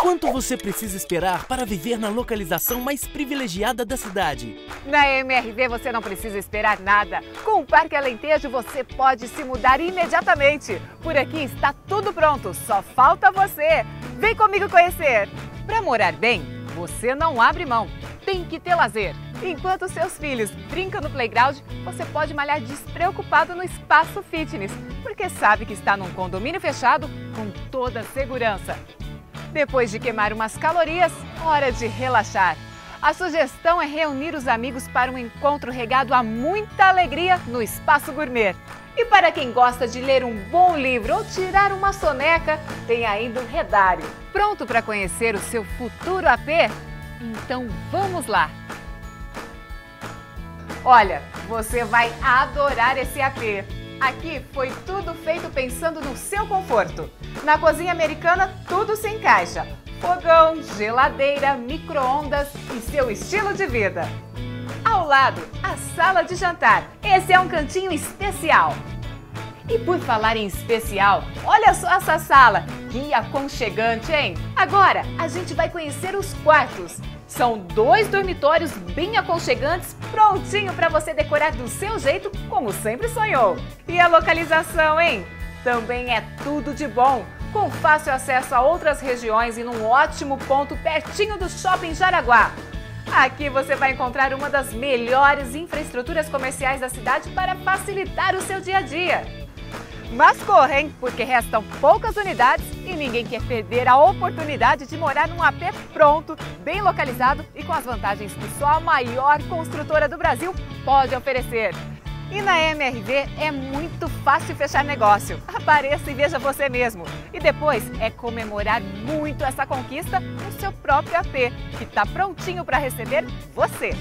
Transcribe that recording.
Quanto você precisa esperar para viver na localização mais privilegiada da cidade? Na MRV você não precisa esperar nada. Com o Parque Alentejo você pode se mudar imediatamente. Por aqui está tudo pronto, só falta você. Vem comigo conhecer. Para morar bem, você não abre mão. Tem que ter lazer. Enquanto seus filhos brincam no playground, você pode malhar despreocupado no espaço fitness, porque sabe que está num condomínio fechado com toda segurança. Depois de queimar umas calorias, hora de relaxar. A sugestão é reunir os amigos para um encontro regado a muita alegria no Espaço Gourmet. E para quem gosta de ler um bom livro ou tirar uma soneca, tem ainda o Redário. Pronto para conhecer o seu futuro AP? Então vamos lá! Olha, você vai adorar esse AP. Aqui foi tudo feito pensando no seu conforto. Na cozinha americana, tudo se encaixa: fogão, geladeira, micro-ondas e seu estilo de vida. Ao lado, a sala de jantar. Esse é um cantinho especial. E por falar em especial, olha só essa sala, que aconchegante, hein? Agora a gente vai conhecer os quartos. São dois dormitórios bem aconchegantes, prontinho para você decorar do seu jeito, como sempre sonhou. E a localização, hein? Também é tudo de bom, com fácil acesso a outras regiões e num ótimo ponto pertinho do Shopping Jaraguá. Aqui você vai encontrar uma das melhores infraestruturas comerciais da cidade para facilitar o seu dia a dia. Mas correm, porque restam poucas unidades e ninguém quer perder a oportunidade de morar num AP pronto, bem localizado e com as vantagens que só a maior construtora do Brasil pode oferecer. E na MRV é muito fácil fechar negócio. Apareça e veja você mesmo. E depois é comemorar muito essa conquista no seu próprio AP, que está prontinho para receber você.